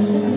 You.